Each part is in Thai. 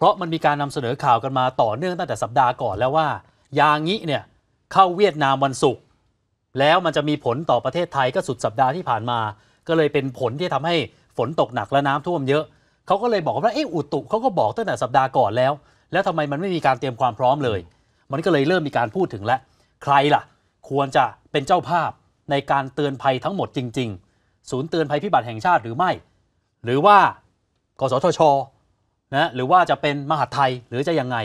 เพราะมันมีการนำเสนอข่าวกันมาต่อเนื่องตั้งแต่สัปดาห์ก่อนแล้วว่า ยางิเนี่ยเข้าเวียดนามวันศุกร์แล้วมันจะมีผลต่อประเทศไทยก็สุดสัปดาห์ที่ผ่านมา ก็เลยเป็นผลที่ทำให้ฝนตกหนักและน้ำท่วมเยอะเขาก็เลยบอกว่าเอออุตุเขาก็บอกตั้งแต่สัปดาห์ก่อนแล้ว แล้วทำไมมันไม่มีการเตรียมความพร้อมเลย มันก็เลยเริ่มมีการพูดถึงแล้วใครล่ะ ควรจะเป็นเจ้าภาพในการเตือนภัยทั้งหมดจริง ๆ ศูนย์เตือนภัยพิบัติแห่งชาติหรือไม่ หรือว่ากสทช นะหรือว่าจะเป็นมหาไทยหรือจะยังไง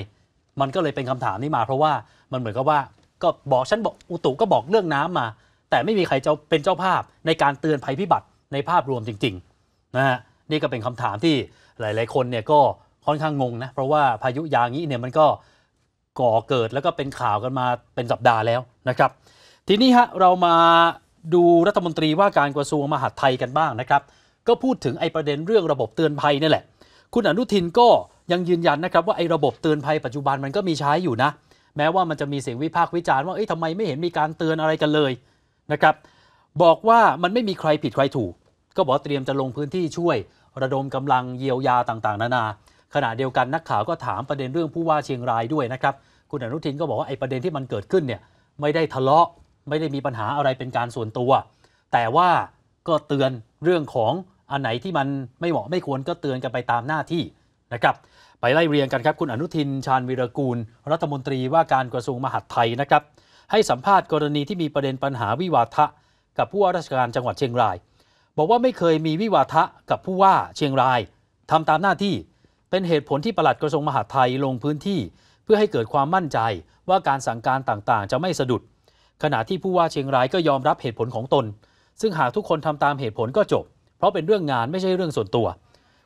มันก็เลยเป็นคำถามนี้มา เพราะว่ามันเหมือนกับว่าก็บอกฉันบอกอุตุก็บอกเรื่องน้ำมา แต่ไม่มีใครจะเป็นเจ้าภาพในการเตือนภัยพิบัติในภาพรวมจริงๆนะฮะนี่ก็เป็นคำถามที่หลาย ๆ คนเนี่ยก็ค่อนข้างงงนะเพราะว่าพายุยางนี้เนี่ยมันก็ก่อเกิดแล้วก็เป็นข่าวกันมาเป็นสัปดาห์แล้วนะครับ ทีนี้ฮะเรามาดูรัฐมนตรีว่าการกระทรวงมหาดไทยกันบ้างนะครับ ก็พูดถึงไอ้ประเด็นเรื่องระบบเตือนภัยนี่แหละ คุณอนุทินก็ยังยืนยันนะครับว่าไอ้ระบบเตือนภัยปัจจุบันมันก็มีใช้อยู่นะ แม้ว่ามันจะมีเสียงวิพากษ์วิจารณ์ว่าเอ้ยทำไมไม่เห็นมีการเตือนอะไรกันเลยนะครับบอกว่ามันไม่มีใครผิดใครถูก ก็บอกเตรียมจะลงพื้นที่ช่วย ระดมกำลังเยียวยาต่างๆ นานา ขณะเดียวกันนักข่าวก็ถามประเด็นเรื่องผู้ว่าเชียงรายด้วยนะครับคุณอนุทินก็บอกว่าไอ้ประเด็นที่มันเกิดขึ้นเนี่ยไม่ได้ทะเลาะไม่ได้มีปัญหาอะไรเป็นการส่วนตัว แต่ว่าก็เตือนเรื่องของ อันไหนที่มันไม่เหมาะไม่ควรก็เตือนกันไปตามหน้าที่นะครับไปไล่เรียงกันครับคุณอนุทินชาญวีรกูล รัฐมนตรีว่าการกระทรวงมหาดไทยนะครับให้สัมภาษณ์กรณีที่มีประเด็นปัญหาวิวาทะ กับผู้ว่าราชการจังหวัดเชียงราย บอกว่าไม่เคยมีวิวาทะกับผู้ว่าเชียงรายทำตามหน้าที่เป็นเหตุผลที่ปลัดกระทรวงมหาดไทยลงพื้นที่ เพื่อให้เกิดความมั่นใจว่าการสั่งการต่างๆ จะไม่สะดุด ขณะที่ผู้ว่าเชียงรายก็ยอมรับเหตุผลของตน ซึ่งหากทุกคนทำตามเหตุผลก็จบ ราะเป็นเรื่องงานไม่ใช่เรื่องส่วนตัว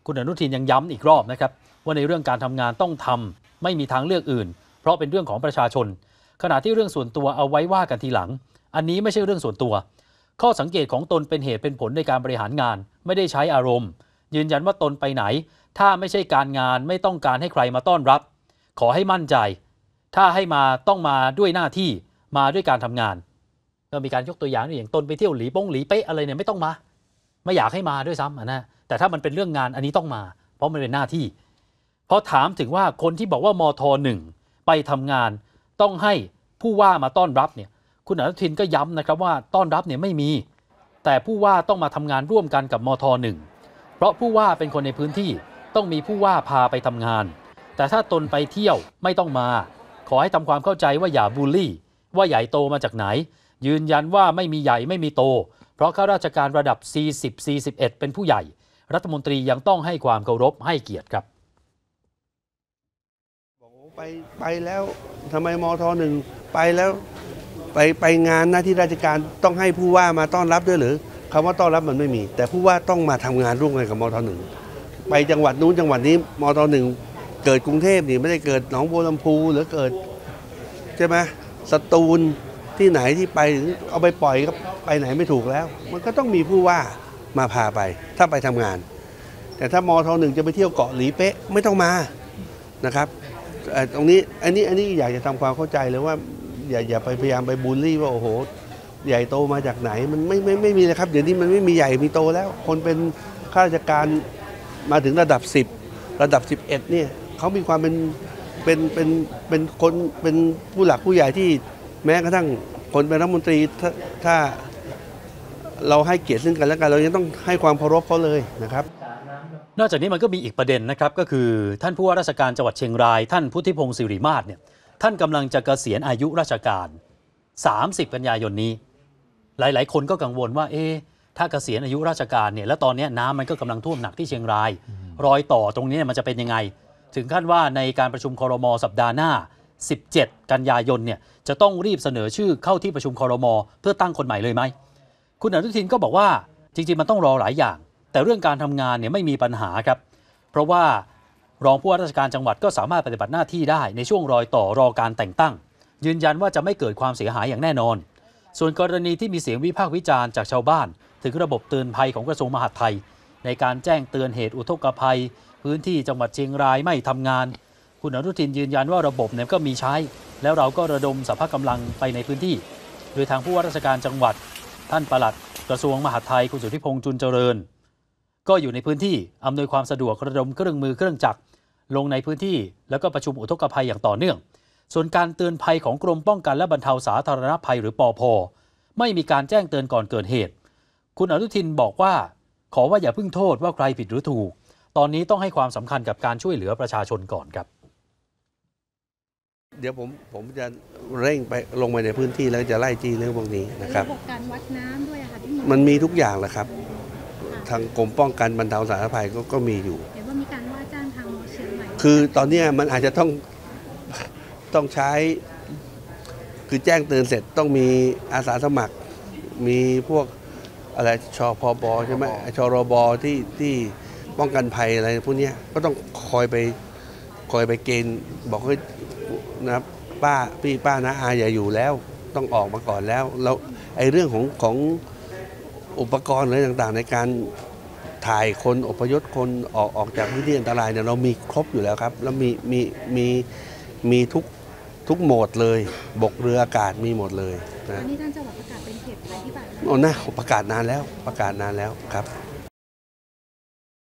คุณอนุทินยังย้ำอีกรอบนะครับว่าในเรื่องการทำงานต้องทำไม่มีทางเลือกอื่น เพราะเป็นเรื่องของประชาชน ขณะที่เรื่องส่วนตัวเอาไว้ว่ากันทีหลัง อันนี้ไม่ใช่เรื่องส่วนตัว ข้อสังเกตของตนเป็นเหตุเป็นผลในการบริหารงาน ไม่ได้ใช้อารมณ์ ยืนยันว่าตนไปไหน ถ้าไม่ใช่การงานไม่ต้องการให้ใครมาต้อนรับ ขอให้มั่นใจ ถ้าให้มาต้องมาด้วยหน้าที่มาด้วยการทำงานก็มีการยกตัวอย่างอย่างตนไปเที่ยวหลีป้งหลีเป๊ะอะไรเนี่ยไม่ต้องมา ไม่อยากให้มาด้วยซ้ำอะนะแต่ถ้ามันเป็นเรื่องงานอันนี้ต้องมา เพราะมันเป็นหน้าที่พอถามถึงว่าคนที่บอกว่ามทหนึ่งไปทำงานต้องให้ผู้ว่ามาต้อนรับเนี่ยคุณอนุทินก็ย้ำนะครับว่าต้อนรับเนี่ยไม่มี แต่ผู้ว่าต้องมาทำงานร่วมกันกับมทหนึ่งเพราะผู้ว่าเป็นคนในพื้นที่ต้องมีผู้ว่าพาไปทำงาน แต่ถ้าตนไปเที่ยวไม่ต้องมา ขอให้ทำความเข้าใจว่าอย่าบูลลี่ ว่าใหญ่โตมาจากไหน ยืนยันว่าไม่มีใหญ่ไม่มีโต เพราะข้าราชการระดับ 40 41 เป็นผู้ใหญ่ รัฐมนตรียังต้องให้ความเคารพให้เกียรติครับบอกไปไปแล้วทำไมมทหนึ่งไปแล้วไปไปงานหน้าที่ราชการต้องให้ผู้ว่ามาต้อนรับด้วยหรือคำว่าต้อนรับมันไม่มี แต่ผู้ว่าต้องมาทำงานร่วมกันกับมทหนึ่งไปจังหวัดนู้นจังหวัดนี้มทหนึ่งเกิดกรุงเทพนี่ไม่ได้เกิดหนองบัวลำพูหรือเกิดใช่ไหมสตูล ที่ไหนที่ไปหรือเอาไปปล่อยก็ไปไหนไม่ถูกแล้ว มันก็ต้องมีผู้ว่ามาพาไป ถ้าไปทำงาน แต่ถ้ามทหนึ่งจะไปเที่ยวเกาะหลีเป๊ะไม่ต้องมานะครับตรงนี้อันนี้อันนี้อยากจะทำความเข้าใจเลยว่าอย่าอย่าไปพยายามไปบูลลี่ว่าโอ้โห ใหญ่โตมาจากไหนมันไม่ไม่ไม่มีเลยครับเดี๋ยวนี้มันไม่มีใหญ่มีโตแล้ว คนเป็นข้าราชการมาถึงระดับ 10 ระดับ 11เนี่ยเขามีความเป็นเป็นเป็นเป็นคนเป็นผู้หลักผู้ใหญ่ที่ แม้กระทั่งคนเป็นรัฐมนตรีถ้าเราให้เกียรติซึ่งกันและกัน เรายังต้องให้ความเคารพเขาเลยนะครับ นอกจากนี้มันก็มีอีกประเด็นนะครับก็คือท่านผู้ว่าราชการจังหวัดเชียงราย ท่านพุทธิพงศ์สิริมาศเนี่ยท่านกำลังจะเกษียณอายุราชการ 30 กันยายนนี้ หลาย ๆ คนก็กังวลว่าเอ๊ะถ้าเกษียณอายุราชการเนี่ยแล้วตอนนี้น้ำมันก็กำลังท่วมหนักที่เชียงราย รอยต่อตรงนี้มันจะเป็นยังไง ถึงขั้นว่าในการประชุมคอรมอสัปดาห์หน้า 17 กันยายนเนี่ยจะต้องรีบเสนอชื่อเข้าที่ประชุมคอรมอเพื่อตั้งคนใหม่เลยไหม คุณอนุทินก็บอกว่าจริงๆ มันต้องรอหลายอย่าง แต่เรื่องการทำงานเนี่ยไม่มีปัญหาครับ เพราะว่ารองผู้ว่าราชการจังหวัดก็สามารถปฏิบัติหน้าที่ได้ในช่วงรอยต่อรอการแต่งตั้ง ยืนยันว่าจะไม่เกิดความเสียหายอย่างแน่นอน ส่วนกรณีที่มีเสียงวิพากษ์วิจารณ์จากชาวบ้าน ถึงระบบเตือนภัยของกระทรวงมหาดไทย ในการแจ้งเตือนเหตุอุทกภัย พื้นที่จังหวัดเชียงรายไม่ทำงาน คุณอนุทินยืนยันว่าระบบเนี่ยก็มีใช้ แล้วเราก็ระดมสรรพกำลังไปในพื้นที่ โดยทางผู้ว่าราชการจังหวัด ท่านปลัดกระทรวงมหาดไทยคุณสุทธิพงษ์จุนเจริญ ก็อยู่ในพื้นที่อำนวยความสะดวกระดมเครื่องมือเครื่องจักรลงในพื้นที่ แล้วก็ประชุมอุทกภัยอย่างต่อเนื่อง ส่วนการเตือนภัยของกรมป้องกันและบรรเทาสาธารณภัยหรือปอพไม่มีการแจ้งเตือนก่อนเกิดเหตุ คุณอนุทินบอกว่า ขอว่าอย่าเพิ่งโทษว่าใครผิดหรือถูก ตอนนี้ต้องให้ความสำคัญกับการช่วยเหลือประชาชนก่อนครับ เดี๋ยวผมผมจะเร่งไปลงไปในพื้นที่แล้วจะไล่จี้เรื่องพวกนี้นะครับระบบการวัดน้ำด้วยอะค่ะที่มันมีทุกอย่างแหละครับ ทางกรมป้องกันบรรเทาสาธารณภัยก็ก็มีอยู่ เห็นว่ามีการว่าจ้างทางมอเชียงใหม่คือตอนเนี้ยมันอาจจะต้องต้องใช้ คือแจ้งเตือนเสร็จต้องมีอาสาสมัคร มีพวกอะไรชพบใช่ไหมชรบที่ที่ป้องกันภัยอะไรพวกเนี้ยก็ต้องคอยไปคอยไปเกณฑ์บอกให้ นะป้าพี่ป้านะอาอย่าอยู่แล้ว ต้องออกมาก่อนแล้วแล้วไอ้เรื่องของของอุปกรณ์อะไรต่างๆ ในการถ่ายคนอพยพคนออกออกจากพื้นที่อันตรายเนี่ยเรามีครบอยู่แล้วครับ แล้วมีมีมีมีทุกทุกโหมดเลย บกเรืออากาศมีหมดเลยตอนะนนี้ท่านจังหวัดประกาศเป็นเขตภัยพิบัติแล้วโอ้นะประกาศนานแล้วประกาศนานแล้วครับ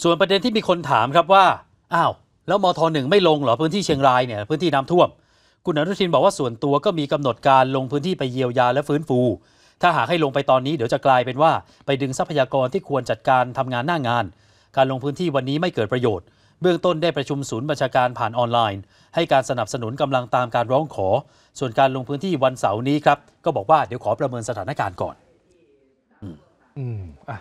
ส่วนประเด็นที่มีคนถามครับว่า อ้าว แล้วมทหนึ่งไม่ลงเหรอพื้นที่เชียงรายเนี่ยพื้นที่น้ำท่วม คุณอนุทินบอกว่าส่วนตัวก็มีกำหนดการลงพื้นที่ไปเยียวยาและฟื้นฟู ถ้าหากให้ลงไปตอนนี้เดี๋ยวจะกลายเป็นว่าไปดึงทรัพยากรที่ควรจัดการทำงานหน้างาน การลงพื้นที่วันนี้ไม่เกิดประโยชน์ เบื้องต้นได้ประชุมศูนย์บัญชาการผ่านออนไลน์ ให้การสนับสนุนกำลังตามการร้องขอ ส่วนการลงพื้นที่วันเสาร์นี้ครับก็บอกว่าเดี๋ยวขอประเมินสถานการณ์ก่อน อืมอะ